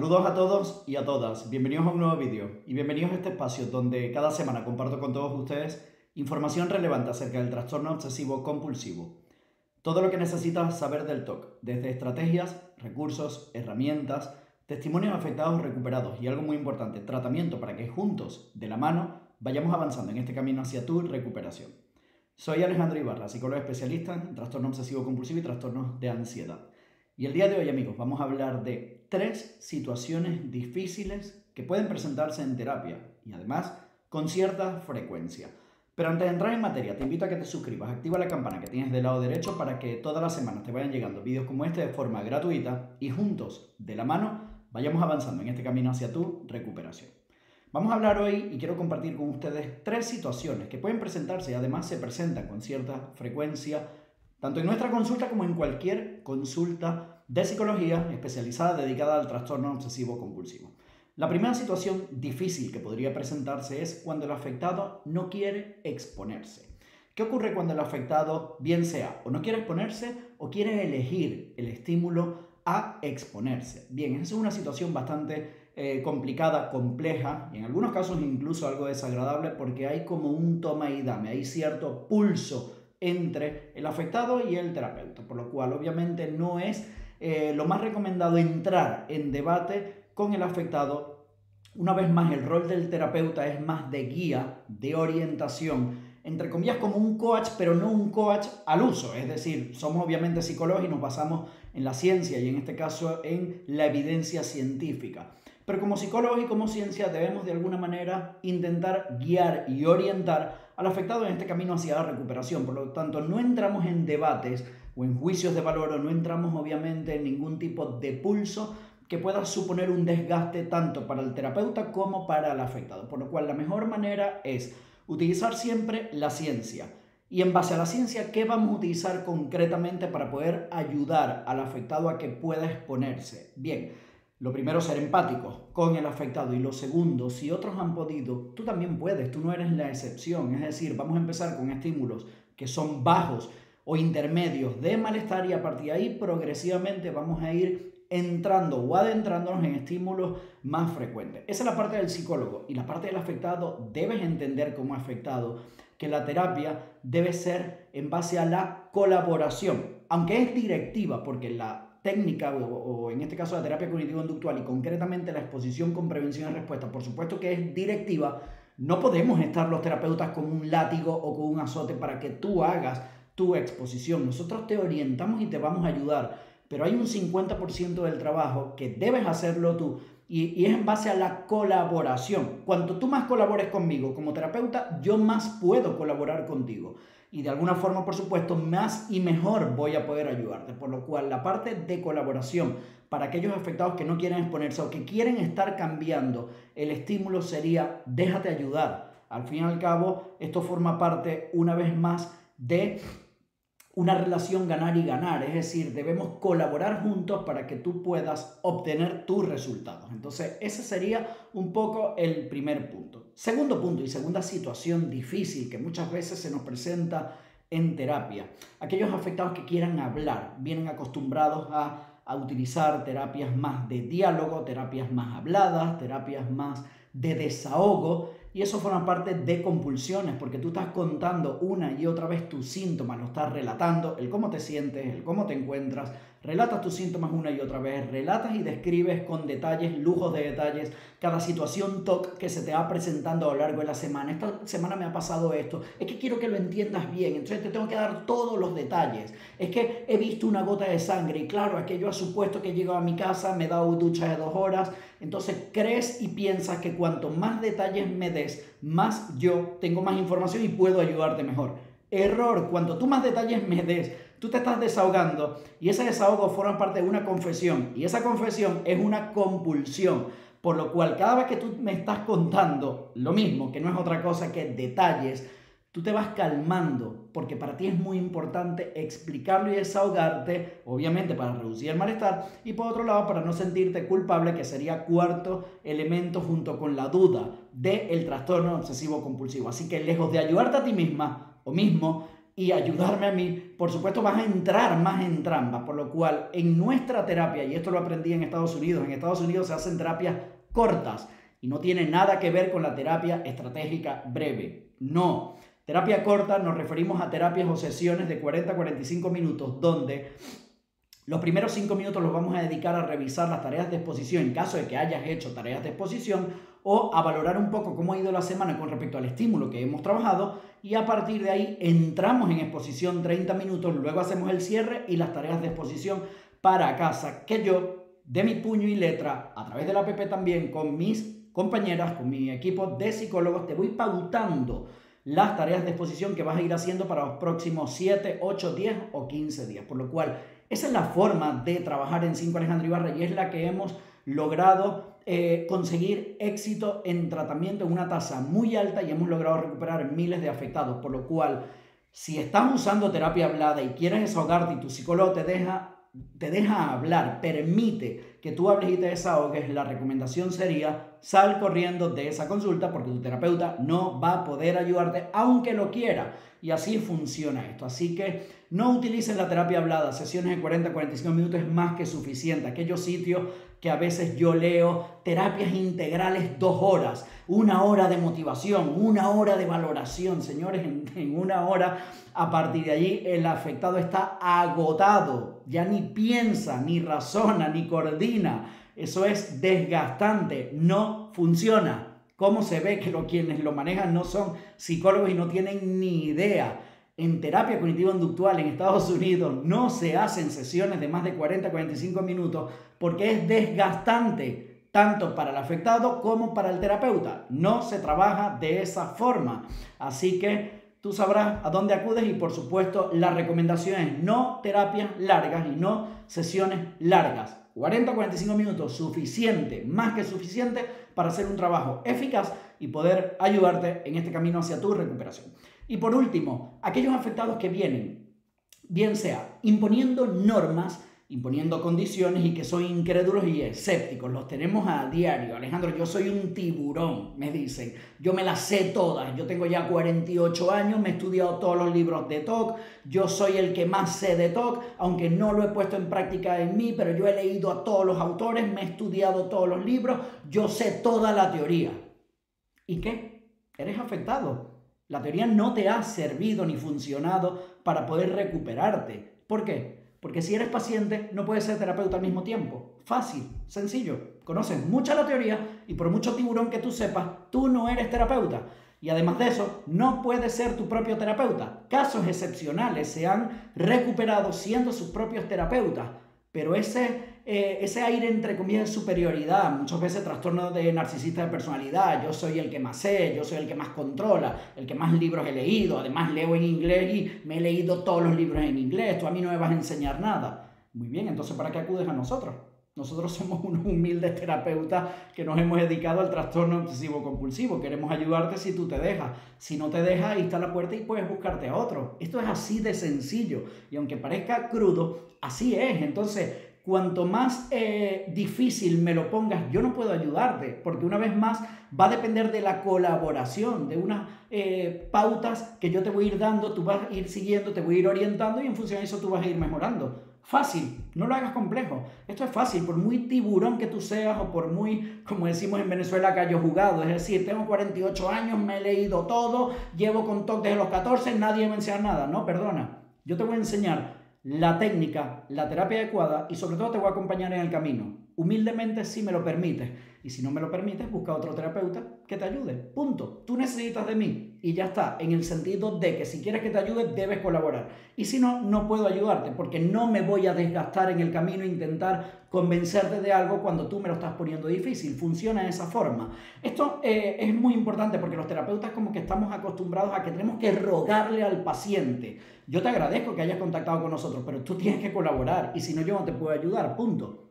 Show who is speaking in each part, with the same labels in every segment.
Speaker 1: Saludos a todos y a todas, bienvenidos a un nuevo vídeo y bienvenidos a este espacio donde cada semana comparto con todos ustedes información relevante acerca del trastorno obsesivo compulsivo. Todo lo que necesitas saber del TOC, desde estrategias, recursos, herramientas, testimonios afectados recuperados y algo muy importante, tratamiento para que juntos, de la mano, vayamos avanzando en este camino hacia tu recuperación. Soy Alejandro Ibarra, psicólogo especialista en trastorno obsesivo compulsivo y trastornos de ansiedad. Y el día de hoy, amigos, vamos a hablar de tres situaciones difíciles que pueden presentarse en terapia y además con cierta frecuencia. Pero antes de entrar en materia, te invito a que te suscribas, activa la campana que tienes del lado derecho para que todas las semanas te vayan llegando vídeos como este de forma gratuita y juntos, de la mano, vayamos avanzando en este camino hacia tu recuperación. Vamos a hablar hoy y quiero compartir con ustedes tres situaciones que pueden presentarse y además se presentan con cierta frecuencia tanto en nuestra consulta como en cualquier consulta de psicología especializada dedicada al trastorno obsesivo compulsivo. La primera situación difícil que podría presentarse es cuando el afectado no quiere exponerse. ¿Qué ocurre cuando el afectado bien sea o no quiere exponerse o quiere elegir el estímulo a exponerse? Bien, esa es una situación bastante eh, complicada, compleja y en algunos casos incluso algo desagradable porque hay como un toma y dame, hay cierto pulso entre el afectado y el terapeuta, por lo cual obviamente no es eh, lo más recomendado entrar en debate con el afectado. Una vez más, el rol del terapeuta es más de guía, de orientación, entre comillas como un coach, pero no un coach al uso. Es decir, somos obviamente psicólogos y nos basamos en la ciencia y en este caso en la evidencia científica. Pero como psicólogos y como ciencia debemos de alguna manera intentar guiar y orientar al afectado en este camino hacia la recuperación. Por lo tanto, no entramos en debates o en juicios de valor o no entramos obviamente en ningún tipo de pulso que pueda suponer un desgaste tanto para el terapeuta como para el afectado. Por lo cual la mejor manera es utilizar siempre la ciencia. Y en base a la ciencia, ¿qué vamos a utilizar concretamente para poder ayudar al afectado a que pueda exponerse? Bien, lo primero, ser empático con el afectado. Y lo segundo, si otros han podido, tú también puedes, tú no eres la excepción. Es decir, vamos a empezar con estímulos que son bajos o intermedios de malestar y a partir de ahí progresivamente vamos a ir entrando o adentrándonos en estímulos más frecuentes. Esa es la parte del psicólogo y la parte del afectado debes entender como afectado que la terapia debe ser en base a la colaboración, aunque es directiva porque la técnica o, en este caso la terapia cognitivo-inductual y concretamente la exposición con prevención y respuesta, por supuesto que es directiva, no podemos estar los terapeutas con un látigo o con un azote para que tú hagas tu exposición. Nosotros te orientamos y te vamos a ayudar, pero hay un 50% del trabajo que debes hacerlo tú y, es en base a la colaboración. Cuanto tú más colabores conmigo como terapeuta, yo más puedo colaborar contigo y de alguna forma, por supuesto, más y mejor voy a poder ayudarte. Por lo cual, la parte de colaboración para aquellos afectados que no quieren exponerse o que quieren estar cambiando, el estímulo sería déjate ayudar. Al fin y al cabo, esto forma parte, una vez más, de una relación ganar y ganar, es decir, debemos colaborar juntos para que tú puedas obtener tus resultados. Entonces, ese sería un poco el primer punto. Segundo punto y segunda situación difícil que muchas veces se nos presenta en terapia. Aquellos afectados que quieran hablar, vienen acostumbrados a, a utilizar terapias más de diálogo, terapias más habladas, terapias más de desahogo y eso forma parte de compulsiones, porque tú estás contando una y otra vez tus síntomas, lo estás relatando, el cómo te sientes, el cómo te encuentras, relatas tus síntomas una y otra vez, relatas y describes con detalles, lujos de detalles, cada situación TOC que se te va presentando a lo largo de la semana. Esta semana me ha pasado esto, es que quiero que lo entiendas bien, entonces te tengo que dar todos los detalles. Es que he visto una gota de sangre y claro, aquello ha supuesto que he llegado a mi casa, me he dado ducha de dos horas, entonces crees y piensas que cuanto más detalles me des, más yo tengo más información y puedo ayudarte mejor. Error, cuanto tú más detalles me des, tú te estás desahogando y ese desahogo forma parte de una confesión y esa confesión es una compulsión. Por lo cual, cada vez que tú me estás contando lo mismo, que no es otra cosa que detalles, tú te vas calmando, porque para ti es muy importante explicarlo y desahogarte, obviamente para reducir el malestar, y por otro lado para no sentirte culpable, que sería cuarto elemento junto con la duda del trastorno obsesivo compulsivo. Así que lejos de ayudarte a ti misma o mismo, y ayudarme a mí, por supuesto vas a entrar más en trampa, por lo cual en nuestra terapia, y esto lo aprendí en Estados Unidos, en Estados Unidos se hacen terapias cortas y no tiene nada que ver con la terapia estratégica breve. No. Terapia corta nos referimos a terapias o sesiones de 40 a 45 minutos donde los primeros 5 minutos los vamos a dedicar a revisar las tareas de exposición en caso de que hayas hecho tareas de exposición o a valorar un poco cómo ha ido la semana con respecto al estímulo que hemos trabajado y a partir de ahí entramos en exposición 30 minutos, luego hacemos el cierre y las tareas de exposición para casa que yo de mi puño y letra a través de la app también con mis compañeras, con mi equipo de psicólogos, te voy pautando las tareas de exposición que vas a ir haciendo para los próximos 7, 8, 10 o 15 días. Por lo cual, esa es la forma de trabajar en 5 Alejandro Ibarra y es la que hemos logrado eh, conseguir éxito en tratamiento en una tasa muy alta y hemos logrado recuperar miles de afectados. Por lo cual, si estás usando terapia hablada y quieres desahogarte y tu psicólogo te deja te deja hablar, permite que tú hables y te desahogues, la recomendación sería sal corriendo de esa consulta porque tu terapeuta no va a poder ayudarte aunque lo quiera. Y así funciona esto. Así que no utilices la terapia hablada. Sesiones de 40-45 minutos es más que suficiente. Aquellos sitios que a veces yo leo, terapias integrales dos horas, una hora de motivación, una hora de valoración. Señores, en, una hora, a partir de allí, el afectado está agotado. Ya ni piensa, ni razona, ni coordina. Eso es desgastante. No funciona. ¿Cómo se ve que lo, quienes lo manejan no son psicólogos y no tienen ni idea? En terapia cognitivo-inductual en Estados Unidos no se hacen sesiones de más de 40-45 minutos porque es desgastante tanto para el afectado como para el terapeuta. No se trabaja de esa forma. Así que tú sabrás a dónde acudes y por supuesto la recomendación es no terapias largas y no sesiones largas. 40 45 minutos, suficiente, más que suficiente para hacer un trabajo eficaz y poder ayudarte en este camino hacia tu recuperación. Y por último, aquellos afectados que vienen, bien sea imponiendo normas, imponiendo condiciones y que son incrédulos y escépticos. Los tenemos a diario. Alejandro, yo soy un tiburón, me dicen. Yo me las sé todas. Yo tengo ya 48 años, me he estudiado todos los libros de TOC. Yo soy el que más sé de TOC, aunque no lo he puesto en práctica en mí, pero yo he leído a todos los autores, me he estudiado todos los libros, yo sé toda la teoría. ¿Y qué? Eres afectado. La teoría no te ha servido ni funcionado para poder recuperarte. ¿Por qué? Porque si eres paciente, no puedes ser terapeuta al mismo tiempo. Fácil, sencillo. Conoces mucha la teoría y por mucho tiburón que tú sepas, tú no eres terapeuta. Y además de eso, no puedes ser tu propio terapeuta. Casos excepcionales se han recuperado siendo sus propios terapeutas. Pero ese eh, ese aire entre comillas de superioridad, muchas veces trastorno de narcisista de personalidad, yo soy el que más sé, yo soy el que más controla, el que más libros he leído, además leo en inglés y me he leído todos los libros en inglés, tú a mí no me vas a enseñar nada. Muy bien, entonces ¿para qué acudes a nosotros? Nosotros somos unos humildes terapeutas que nos hemos dedicado al trastorno obsesivo compulsivo. Queremos ayudarte si tú te dejas. Si no te dejas, ahí está la puerta y puedes buscarte a otro. Esto es así de sencillo. Y aunque parezca crudo, así es. Entonces, cuanto más eh, difícil me lo pongas, yo no puedo ayudarte, porque una vez más va a depender de la colaboración, de unas eh, pautas que yo te voy a ir dando, tú vas a ir siguiendo, te voy a ir orientando y en función de eso tú vas a ir mejorando. Fácil, no lo hagas complejo. Esto es fácil, por muy tiburón que tú seas o por muy, como decimos en Venezuela, gallo jugado. Es decir, tengo 48 años, me he leído todo, llevo con TOC desde los 14, nadie me enseña nada. No, perdona. Yo te voy a enseñar la técnica, la terapia adecuada y sobre todo te voy a acompañar en el camino. Humildemente si me lo permites. Y si no me lo permites, busca otro terapeuta que te ayude. Punto. Tú necesitas de mí y ya está. En el sentido de que si quieres que te ayude, debes colaborar. Y si no, no puedo ayudarte porque no me voy a desgastar en el camino e intentar convencerte de algo cuando tú me lo estás poniendo difícil. Funciona de esa forma. Esto eh, es muy importante porque los terapeutas como que estamos acostumbrados a que tenemos que rogarle al paciente. Yo te agradezco que hayas contactado con nosotros, pero tú tienes que colaborar y si no, yo no te puedo ayudar. Punto.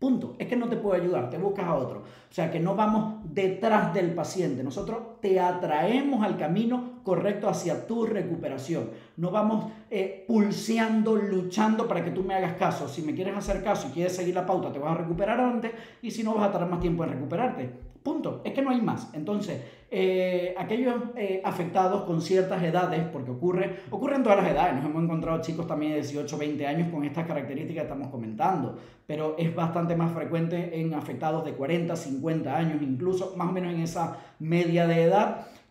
Speaker 1: Punto. Es que no te puedo ayudar, te buscas a otro. O sea que no vamos detrás del paciente. Nosotros te atraemos al camino correcto hacia tu recuperación. No vamos eh, pulseando, luchando para que tú me hagas caso. Si me quieres hacer caso y quieres seguir la pauta, te vas a recuperar antes y si no vas a tardar más tiempo en recuperarte. Punto. Es que no hay más. Entonces, eh, aquellos eh, afectados con ciertas edades, porque ocurre, ocurre en todas las edades, nos hemos encontrado chicos también de 18, 20 años con estas características que estamos comentando, pero es bastante más frecuente en afectados de 40, 50 años, incluso más o menos en esa media de edad,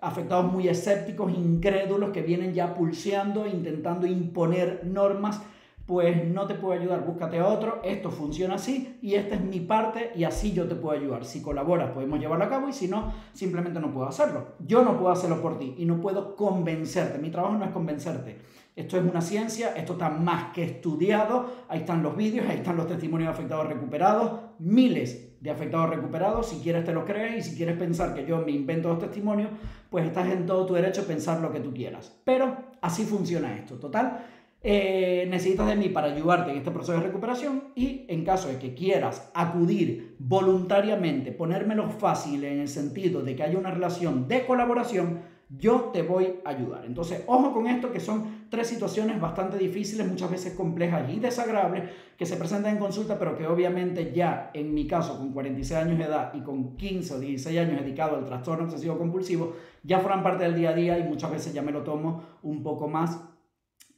Speaker 1: afectados muy escépticos, incrédulos, que vienen ya pulseando, intentando imponer normas pues no te puedo ayudar, búscate a otro, esto funciona así y esta es mi parte y así yo te puedo ayudar. Si colaboras podemos llevarlo a cabo y si no, simplemente no puedo hacerlo. Yo no puedo hacerlo por ti y no puedo convencerte. Mi trabajo no es convencerte. Esto es una ciencia, esto está más que estudiado, ahí están los vídeos, ahí están los testimonios de afectados recuperados, miles de afectados recuperados, si quieres te lo crees y si quieres pensar que yo me invento los testimonios, pues estás en todo tu derecho a pensar lo que tú quieras. Pero así funciona esto, total. Eh, necesitas de mí para ayudarte en este proceso de recuperación y en caso de que quieras acudir voluntariamente, ponérmelo fácil en el sentido de que haya una relación de colaboración, yo te voy a ayudar. Entonces, ojo con esto, que son tres situaciones bastante difíciles, muchas veces complejas y desagradables, que se presentan en consulta, pero que obviamente ya en mi caso, con 46 años de edad y con 15 o 16 años dedicado al trastorno obsesivo compulsivo, ya forman parte del día a día y muchas veces ya me lo tomo un poco más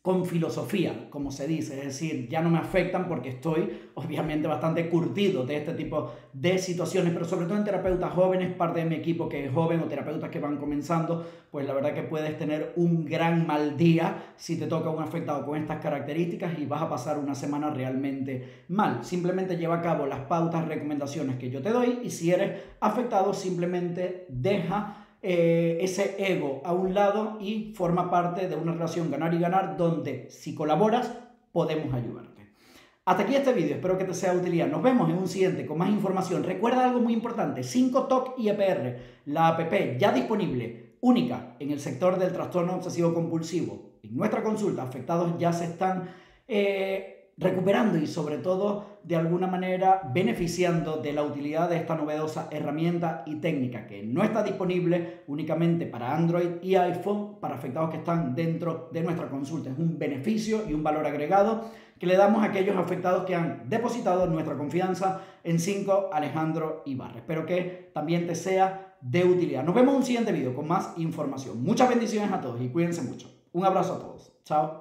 Speaker 1: con filosofía, como se dice, es decir, ya no me afectan porque estoy obviamente bastante curtido de este tipo de situaciones, pero sobre todo en terapeutas jóvenes, parte de mi equipo que es joven o terapeutas que van comenzando, pues la verdad que puedes tener un gran mal día si te toca un afectado con estas características y vas a pasar una semana realmente mal. Simplemente lleva a cabo las pautas, recomendaciones que yo te doy y si eres afectado simplemente deja eh, ese ego a un lado y forma parte de una relación ganar y ganar donde si colaboras podemos ayudarte. Hasta aquí este vídeo, espero que te sea de utilidad. Nos vemos en un siguiente con más información. Recuerda algo muy importante, 5TOC y EPR, la app ya disponible, única en el sector del trastorno obsesivo compulsivo. En nuestra consulta, afectados ya se están... Eh, recuperando y sobre todo de alguna manera beneficiando de la utilidad de esta novedosa herramienta y técnica que no está disponible únicamente para Android y iPhone para afectados que están dentro de nuestra consulta. Es un beneficio y un valor agregado que le damos a aquellos afectados que han depositado nuestra confianza en 5 Alejandro Ibarra. Espero que también te sea de utilidad. Nos vemos en un siguiente vídeo con más información. Muchas bendiciones a todos y cuídense mucho. Un abrazo a todos. Chao.